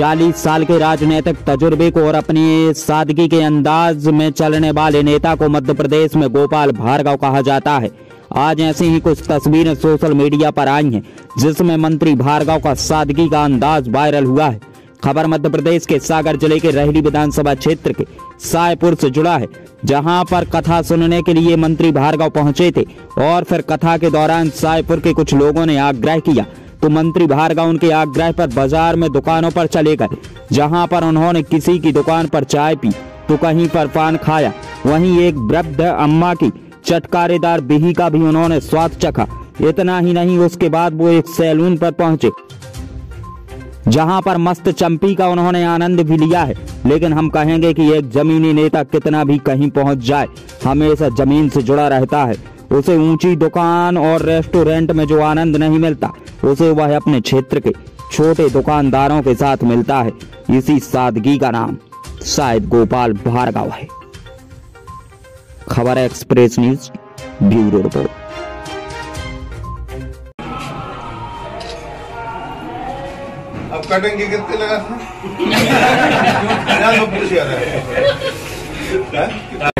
40 साल के राजनीतिक तजुर्बे को और अपनी सादगी के अंदाज में चलने वाले नेता को मध्य प्रदेश में गोपाल भार्गव कहा जाता है। आज ऐसी ही कुछ तस्वीरें सोशल मीडिया पर आई हैं, जिसमें मंत्री भार्गव का सादगी का अंदाज वायरल हुआ है। खबर मध्य प्रदेश के सागर ज़िले के रहली विधानसभा क्षेत्र के सायपुर से जुड़ा है, जहाँ पर कथा सुनने के लिए मंत्री भार्गव पहुँचे थे और फिर कथा के दौरान सायपुर के कुछ लोगों ने आग्रह किया तो मंत्री भार्गव उनके आग्रह पर बाज़ार में दुकानों पर चले गए, जहाँ पर उन्होंने किसी की दुकान पर चाय पी तो कहीं पर पान खाया। वहीं एक वृद्ध अम्मा की चटकारेदार बिही का भी उन्होंने स्वाद चखा। इतना ही नहीं, उसके बाद वो एक सैलून पर पहुँचे, जहाँ पर मस्त चंपी का उन्होंने आनंद भी लिया है। लेकिन हम कहेंगे कि एक जमीनी नेता कितना भी कहीं पहुँच जाए हमेशा ज़मीन से जुड़ा रहता है। उसे ऊँची दुकान और रेस्टोरेंट में जो आनंद नहीं मिलता उसे वह अपने क्षेत्र के छोटे दुकानदारों के साथ मिलता है। इसी सादगी का नाम शायद गोपाल भार्गव है। खबर एक्सप्रेस न्यूज़ ब्यूरो रिपोर्ट। अब कटेंगे कितने लगा? था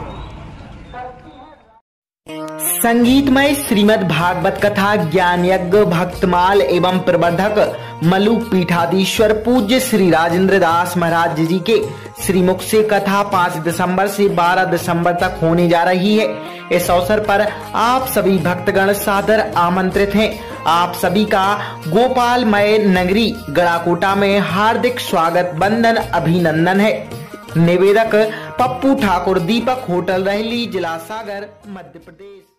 संगीतमय श्रीमद् भागवत कथा ज्ञान यज्ञ भक्तमाल एवं प्रबंधक, मलु पीठाधीश्वर पूज्य श्री राजेंद्र दास महाराज जी के श्रीमुख से कथा 5 दिसंबर से 12 दिसंबर तक होने जा रही है। इस अवसर पर आप सभी भक्तगण सादर आमंत्रित हैं। आप सभी का गोपालमय नगरी, गड़ाकोटा में हार्दिक स्वागत बंदन अभिनंदन है। निवेदक पप्पू ठाकुर, दीपक होटल रहली जिला सागर, मध्य प्रदेश।